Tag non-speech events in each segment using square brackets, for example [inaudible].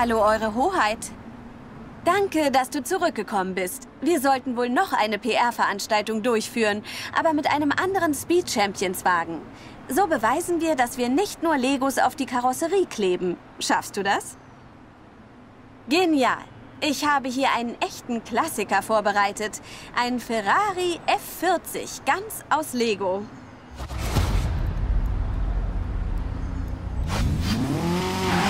Hallo, Eure Hoheit. Danke, dass du zurückgekommen bist. Wir sollten wohl noch eine PR-Veranstaltung durchführen, aber mit einem anderen Speed Champions Wagen. So beweisen wir, dass wir nicht nur Legos auf die Karosserie kleben. Schaffst du das? Genial. Ich habe hier einen echten Klassiker vorbereitet. Ein Ferrari F40, ganz aus Lego.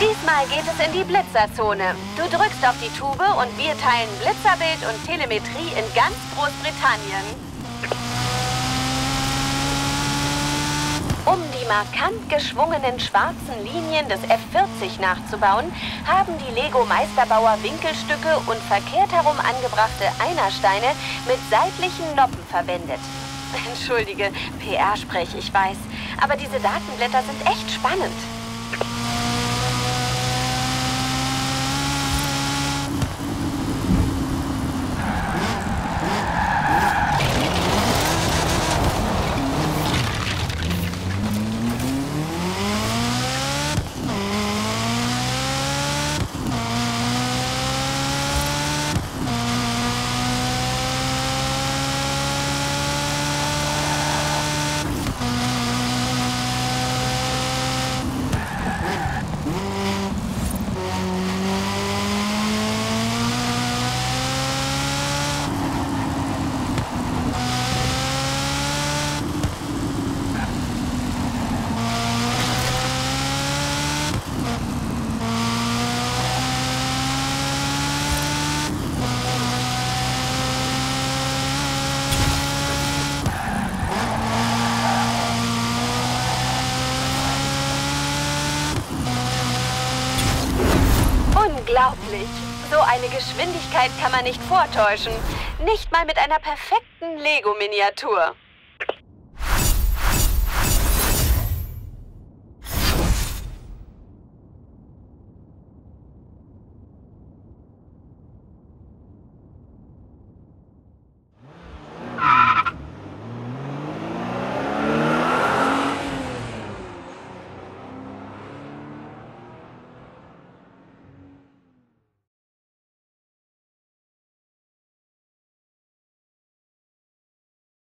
Diesmal geht es in die Blitzerzone. Du drückst auf die Tube und wir teilen Blitzerbild und Telemetrie in ganz Großbritannien. Um die markant geschwungenen schwarzen Linien des F40 nachzubauen, haben die Lego-Meisterbauer Winkelstücke und verkehrt herum angebrachte Einersteine mit seitlichen Noppen verwendet. [laughs] Entschuldige, PR-Sprech, ich weiß. Aber diese Datenblätter sind echt spannend. Unglaublich. So eine Geschwindigkeit kann man nicht vortäuschen. Nicht mal mit einer perfekten Lego-Miniatur.